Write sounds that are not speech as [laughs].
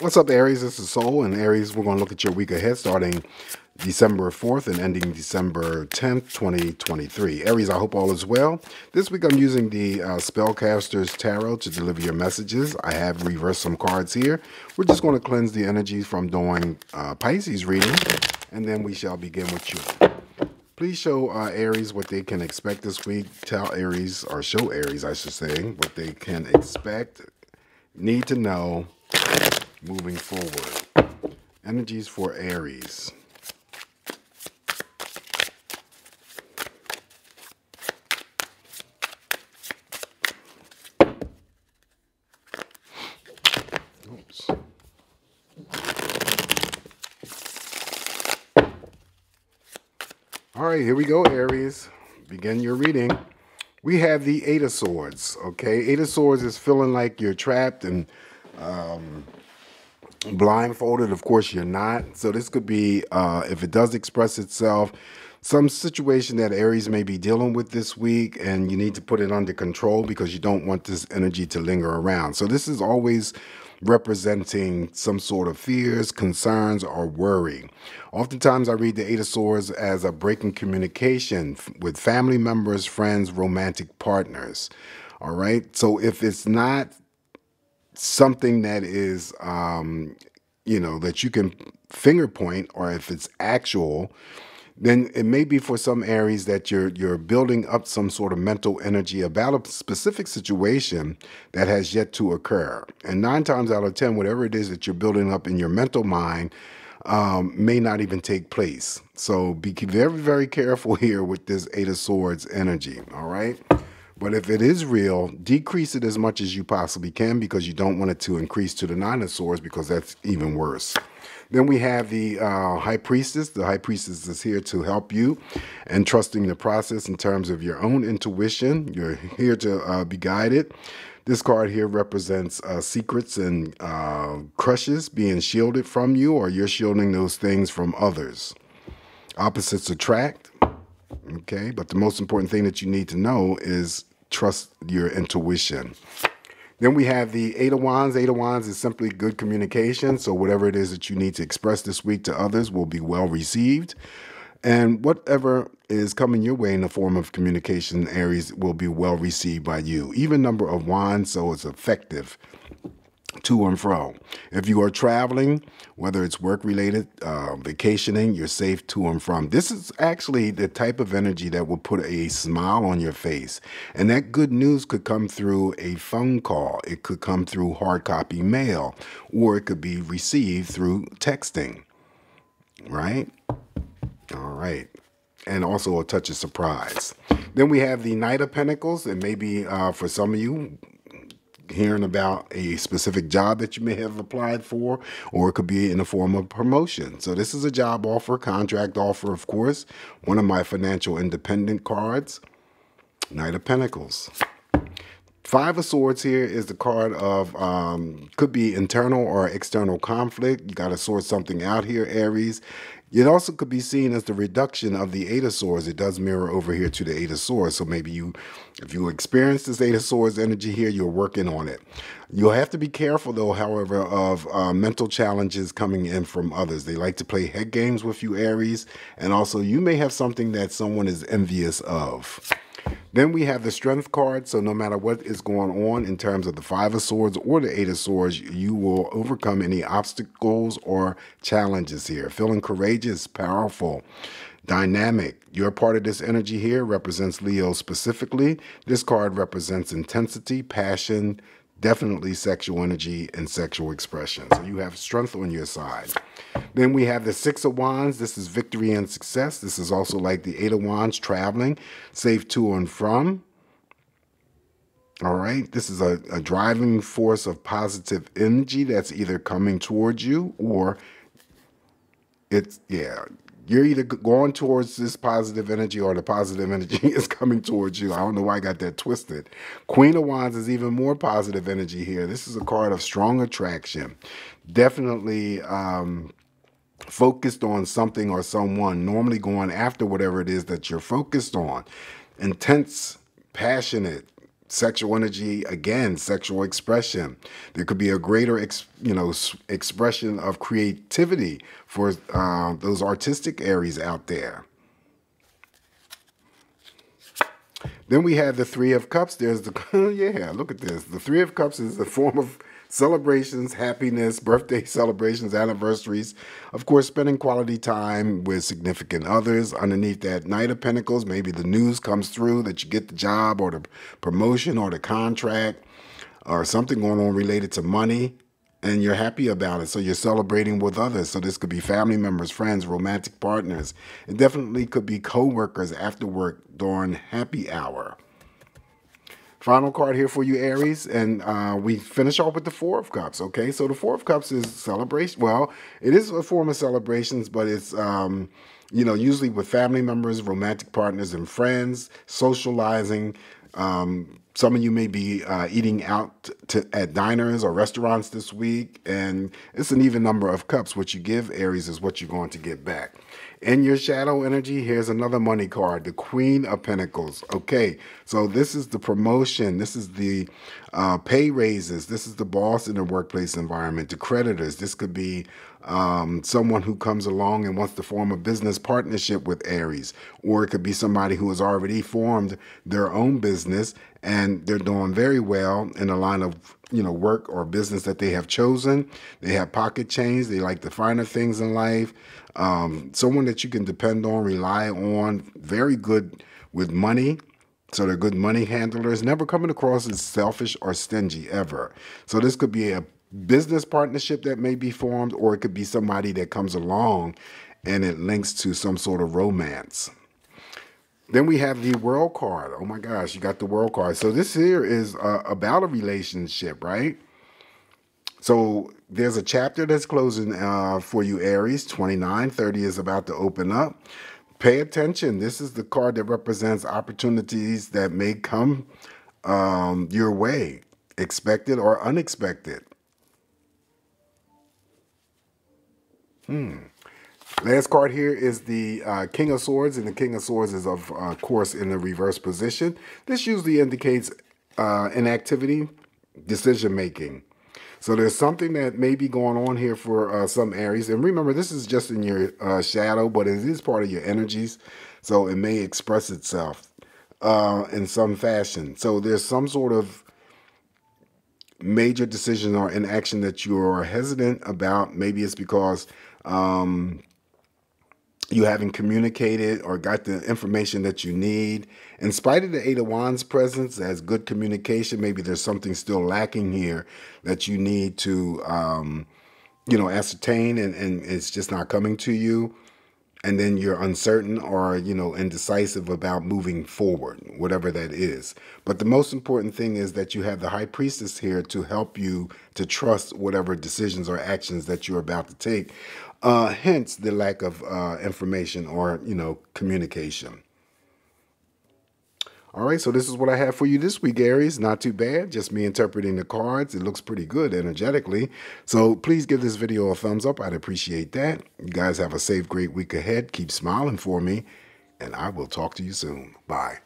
What's up, Aries? This is Soul, and Aries, we're going to look at your week ahead starting December 4th and ending December 10th, 2023. Aries, I hope all is well. This week I'm using the uh, Spellcaster's Tarot to deliver your messages. I have reversed some cards here. We're just going to cleanse the energies from doing uh, Pisces reading, and then we shall begin with you. Please show uh, Aries what they can expect this week. Tell Aries, or show Aries, I should say, what they can expect, need to know, moving forward. Energies for Aries. Oops. All right, here we go, Aries. Begin your reading. We have the Eight of Swords, okay? Eight of Swords is feeling like you're trapped and um, blindfolded. Of course, you're not. So this could be, uh, if it does express itself, some situation that Aries may be dealing with this week, and you need to put it under control because you don't want this energy to linger around. So this is always representing some sort of fears, concerns, or worry. Oftentimes, I read the Eight of Swords as a breaking communication with family members, friends, romantic partners. All right. So if it's not something that is, um, you know, that you can finger point, or if it's actual, then it may be for some Aries that you're you're building up some sort of mental energy about a specific situation that has yet to occur. And nine times out of ten, whatever it is that you're building up in your mental mind um, may not even take place. So be very very careful [laughs] here with this Eight of Swords energy. All right. But if it is real, decrease it as much as you possibly can because you don't want it to increase to the dinosaurs because that's even worse. Then we have the uh, High Priestess. The High Priestess is here to help you and trusting the process in terms of your own intuition. You're here to uh, be guided. This card here represents uh, secrets and uh, crushes being shielded from you, or you're shielding those things from others. Opposites attract. Okay, but the most important thing that you need to know is trust your intuition. Then we have the Eight of Wands. Eight of Wands is simply good communication. So whatever it is that you need to express this week to others will be well received. And whatever is coming your way in the form of communication, Aries, will be well received by you. Even number of wands, so it's effective to and fro. If you are traveling, whether it's work related, uh, vacationing, you're safe to and from. This is actually the type of energy that will put a smile on your face. And that good news could come through a phone call, it could come through hard copy mail, or it could be received through texting. Right? All right. And also a touch of surprise. Then we have the Knight of Pentacles, and maybe uh, for some of you, hearing about a specific job that you may have applied for, or it could be in the form of promotion. So this is a job offer, contract offer, of course. One of my financial independent cards, Knight of Pentacles. Five of Swords here is the card of, um, could be internal or external conflict. You got to sort something out here, Aries. It also could be seen as the reduction of the Swords. It does mirror over here to the Swords. So maybe you, if you experience this Swords energy here, you're working on it. You'll have to be careful, though, however, of uh, mental challenges coming in from others. They like to play head games with you, Aries. And also, you may have something that someone is envious of. Then we have the strength card. So no matter what is going on in terms of the five of swords or the eight of swords, you will overcome any obstacles or challenges here. Feeling courageous, powerful, dynamic. Your part of this energy here represents Leo specifically. This card represents intensity, passion, definitely sexual energy and sexual expression. So you have strength on your side. Then we have the Six of Wands. This is victory and success. This is also like the Eight of Wands, traveling, safe to and from. All right. This is a, a driving force of positive energy that's either coming towards you or it's, yeah, you're either going towards this positive energy or the positive [laughs] energy is coming towards you. I don't know why I got that twisted. Queen of Wands is even more positive energy here. This is a card of strong attraction. Definitely um, focused on something or someone, normally going after whatever it is that you're focused on. Intense, passionate, sexual energy again sexual expression. There could be a greater ex, you know expression of creativity for uh, those artistic areas out there. Then we have the three of cups. There's the [laughs] yeah look at this. The three of cups is a form of celebrations, happiness, [laughs] birthday celebrations, anniversaries. Of course, spending quality time with significant others. Underneath that Knight of Pentacles, maybe the news comes through that you get the job or the promotion or the contract or something going on related to money and you're happy about it. So you're celebrating with others. So this could be family members, friends, romantic partners. It definitely could be co-workers after work during happy hour. Final card here for you, Aries. And uh, we finish off with the Four of Cups, okay? So the Four of Cups is celebration. Well, it is a form of celebrations, but it's, um, you know, usually with family members, romantic partners, and friends, socializing. Um, some of you may be uh, eating out to, at diners or restaurants this week, and it's an even number of cups. What you give Aries is what you're going to get back. In your shadow energy, here's another money card, the Queen of Pentacles. Okay, so this is the promotion. This is the uh, pay raises. This is the boss in the workplace environment, the creditors. This could be um, someone who comes along and wants to form a business partnership with Aries, or it could be somebody who has already formed their own business and they're doing very well in the line of you know work or business that they have chosen. They have pocket change. They like the finer things in life. Um, someone that you can depend on, rely on. Very good with money. So they're good money handlers, never coming across as selfish or stingy ever. So this could be a business partnership that may be formed, or it could be somebody that comes along and it links to some sort of romance. Then we have the world card. Oh my gosh, you got the world card. So this here is uh, about a relationship, right? So there's a chapter that's closing uh, for you, Aries. 29, 30 is about to open up. Pay attention. This is the card that represents opportunities that may come um, your way, expected or unexpected. Hmm. Last card here is the uh, King of Swords, and the King of Swords is, of uh, course, in the reverse position. This usually indicates uh, inactivity, decision making. So there's something that may be going on here for uh, some Aries. And remember, this is just in your uh, shadow, but it is part of your energies. So it may express itself uh, in some fashion. So there's some sort of major decision or inaction that you are hesitant about. Maybe it's because um, you haven't communicated or got the information that you need. In spite of the Eight of Wands presence as good communication, maybe there's something still lacking here that you need to, um, you know, ascertain and, and it's just not coming to you. And then you're uncertain or, you know, indecisive about moving forward, whatever that is. But the most important thing is that you have the High Priestess here to help you to trust whatever decisions or actions that you're about to take uh, hence the lack of uh, information or, you know, communication. All right, so this is what I have for you this week, Aries. Not too bad, just me interpreting the cards. It looks pretty good energetically. So please give this video a thumbs up. I'd appreciate that. You guys have a safe, great week ahead. Keep smiling for me, and I will talk to you soon. Bye.